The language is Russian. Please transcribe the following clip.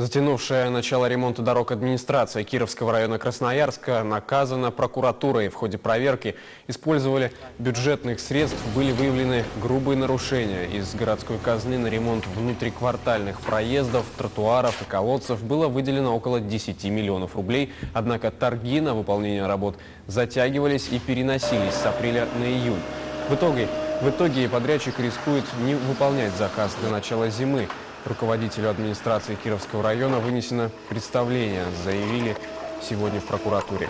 Затянувшая начало ремонта дорог администрация Кировского района Красноярска наказана прокуратурой. В ходе проверки использовали бюджетных средств, были выявлены грубые нарушения. Из городской казны на ремонт внутриквартальных проездов, тротуаров и колодцев было выделено около 10 миллионов рублей. Однако торги на выполнение работ затягивались и переносились с апреля на июнь. В итоге, в итоге подрядчик рискует не выполнять заказ до начала зимы. Руководителю администрации Кировского района вынесено представление, заявили сегодня в прокуратуре.